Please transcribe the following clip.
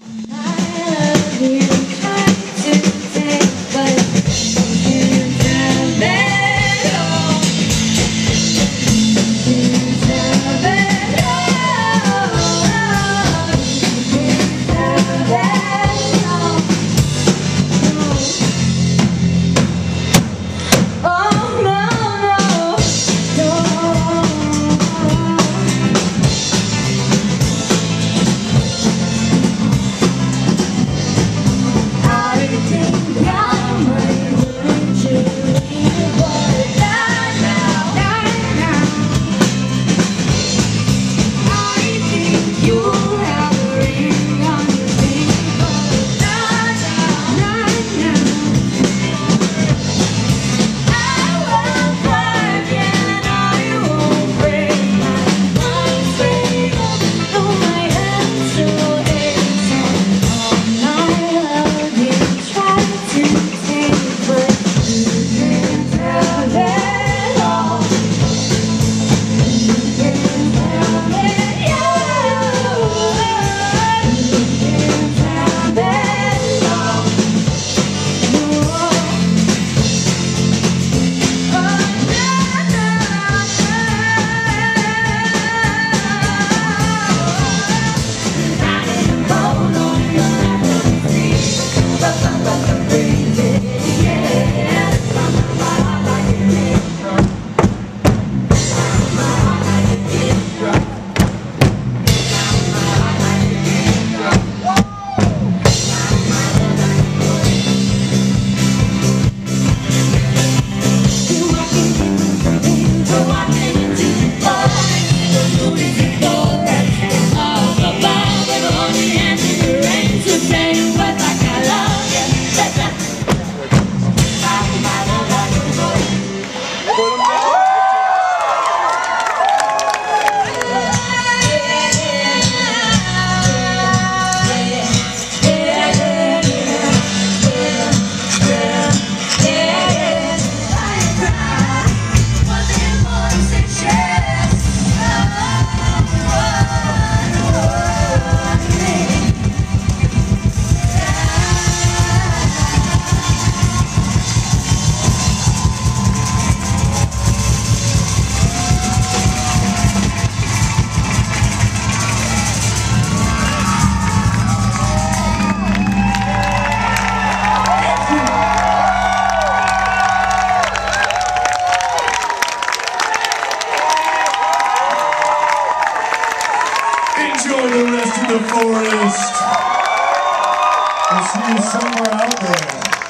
I love you. Enjoy the forest. See you somewhere out there.